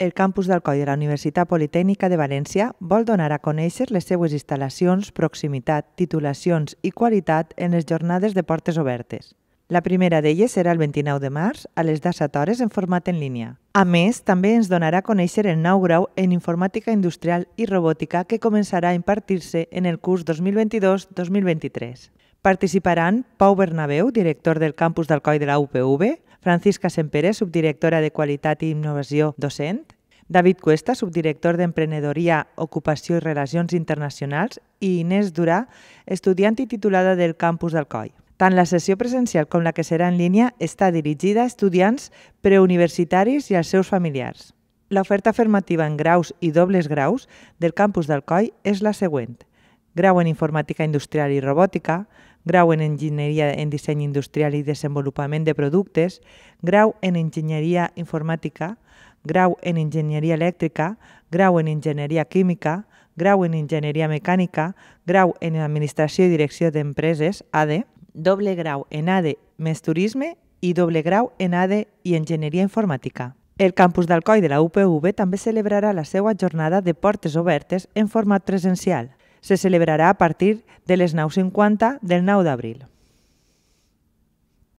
el campus d'Alcoi de la Universitat Politècnica de València vol donar a conèixer les seues instal·lacions, proximitat, titulacions i qualitat en les jornades de portes obertes. La primera d'elles serà el 29 de març a les 17 hores en format en línia. A més, també ens donarà a conèixer el nou grau en Informàtica Industrial i Robòtica que començarà a impartir-se en el curs 2022-2023. Participaran Pau Bernabeu, director del campus d'Alcoi de la UPV, Francisca Semperé, subdirectora de Qualitat i Innovació docent, David Cuesta, subdirector d'Emprenedoria, Ocupació i Relacions Internacionals, i Inés Durà, estudiant i titulada del campus d'Alcoi. Tant la sessió presencial com la que serà en línia està dirigida a estudiants preuniversitaris i als seus familiars. L'oferta formativa en graus i dobles graus del campus d'Alcoi és la següent. Grau en Informàtica Industrial i Robòtica, grau en Enginyeria en Disseny Industrial i Desenvolupament de Productes, grau en Enginyeria Informàtica, grau en Enginyeria Elèctrica, grau en Enginyeria Química, grau en Enginyeria Mecànica, grau en Administració i Direcció d'Empreses, ADE, doble grau en ADE més Turisme i doble grau en ADE i Enginyeria Informàtica. El campus d'Alcoi de la UPV també celebrarà la seva jornada de portes obertes en format presencial se celebrarà a partir de les 9.50 del 9 d'abril.